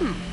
Hmm.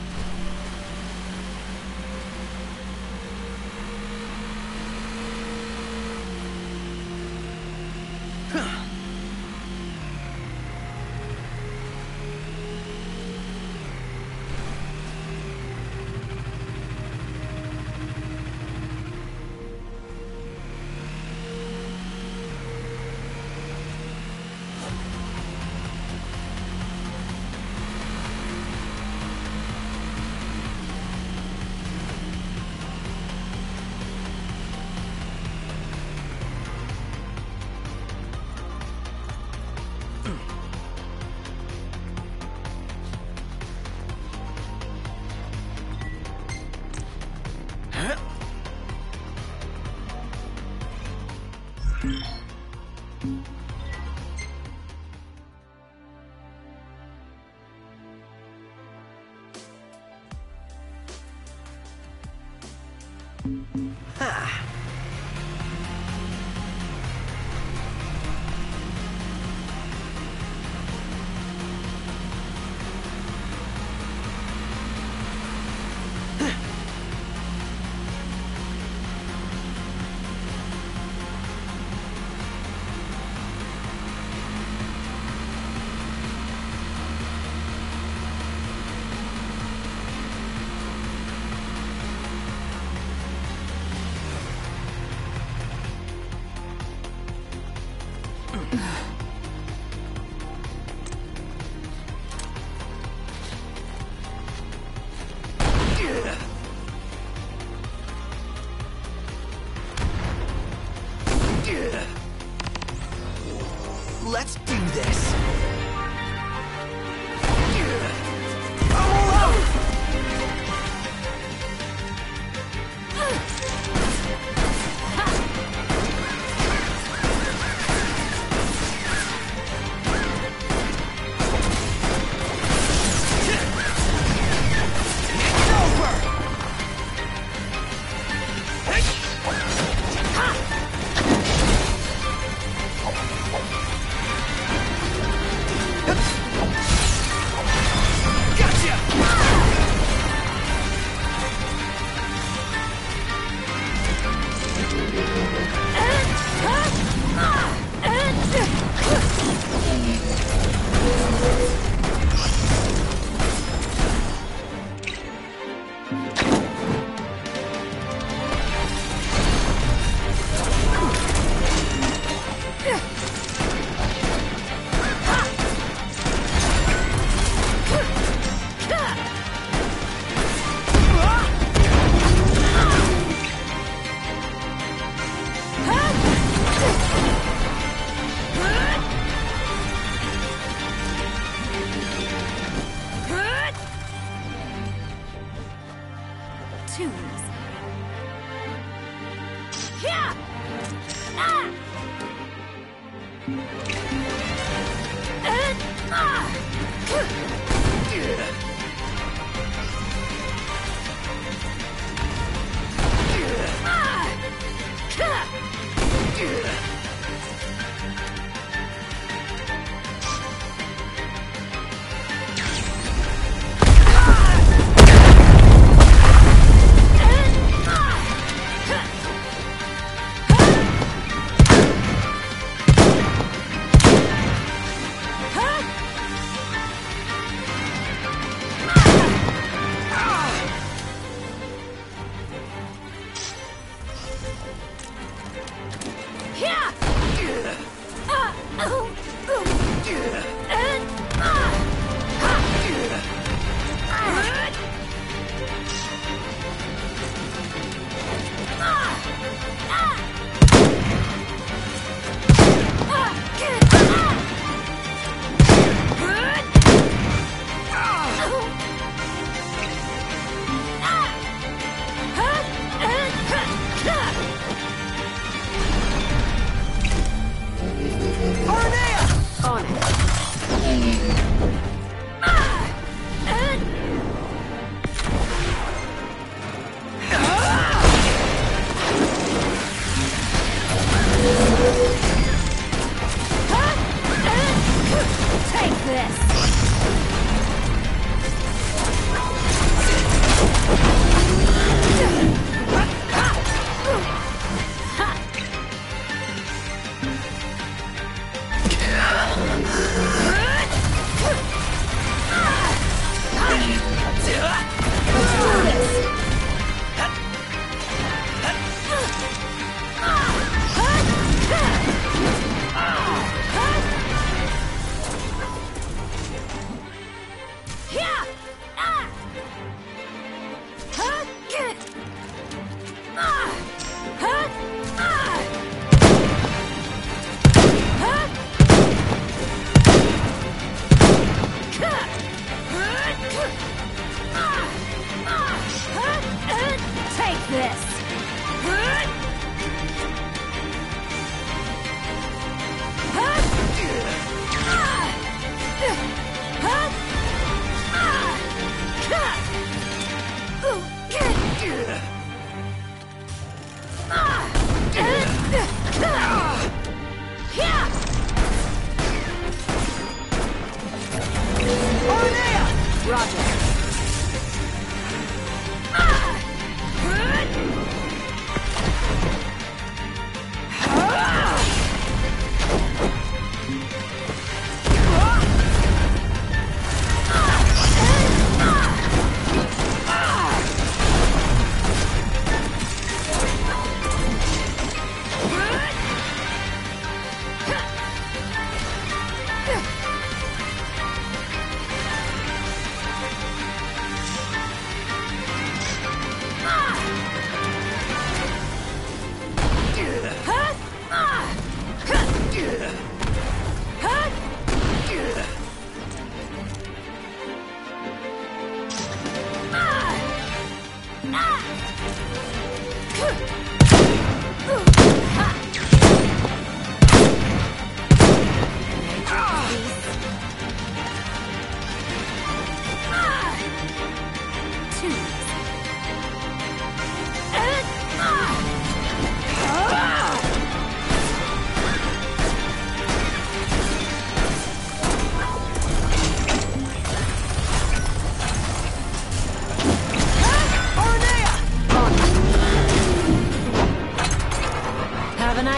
あ。Too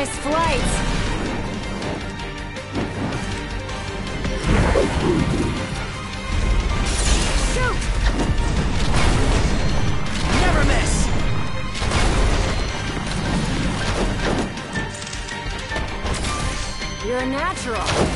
Nice flight. Shoot! Never miss! You're natural.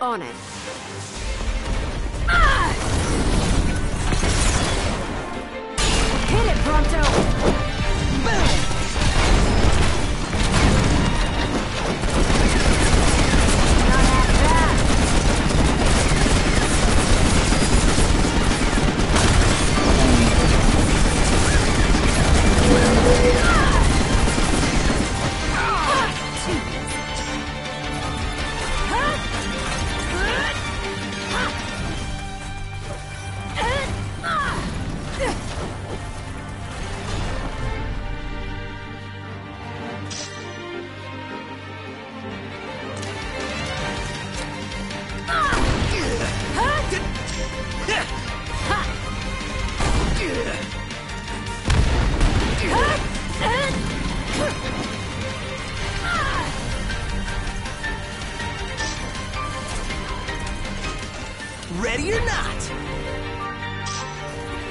On it. Hit it, Prompto! that.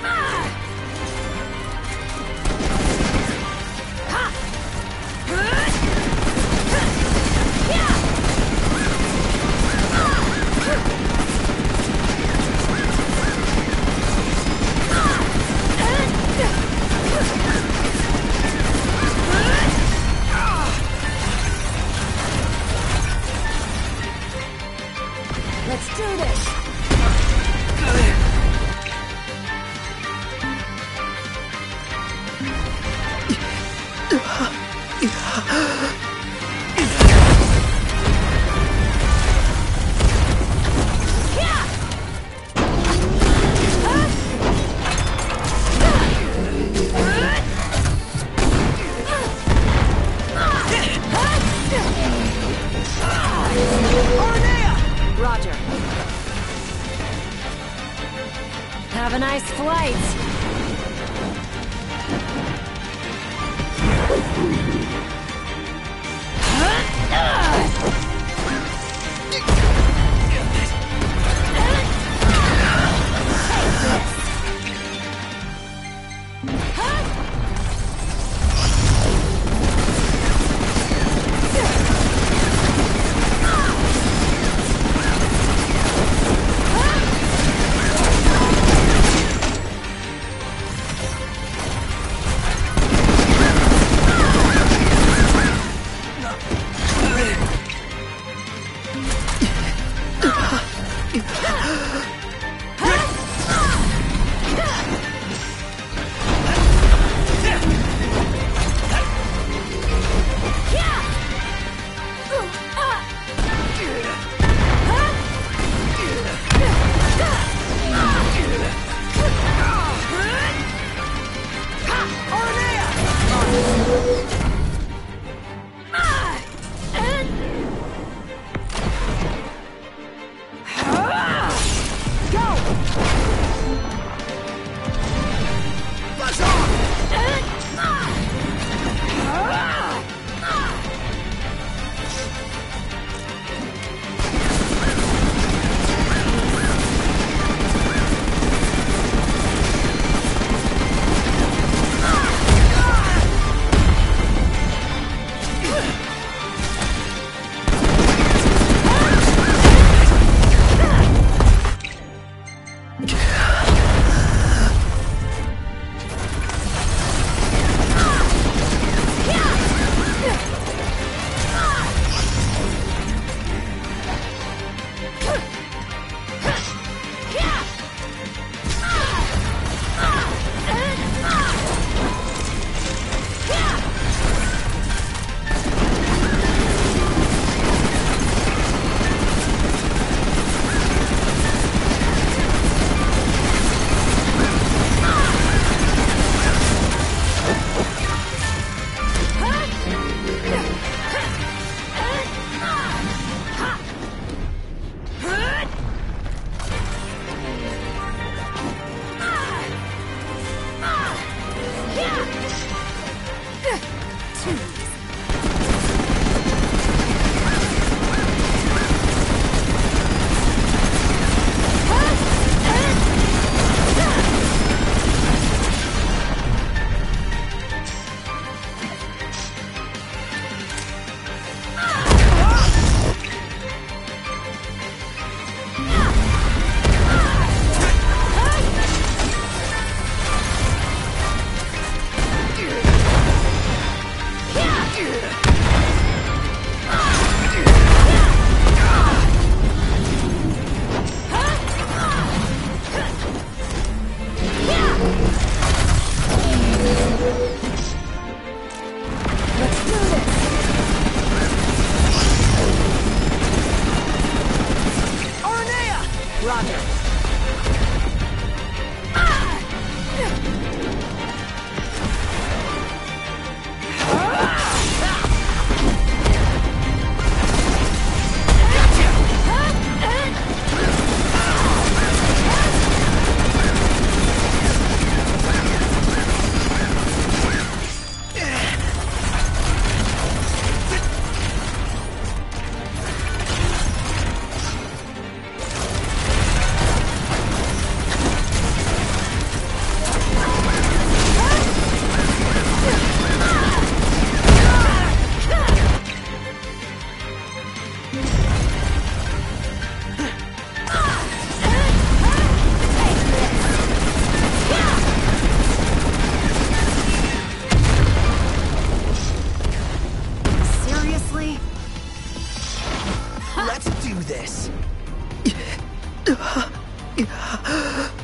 Ah! this.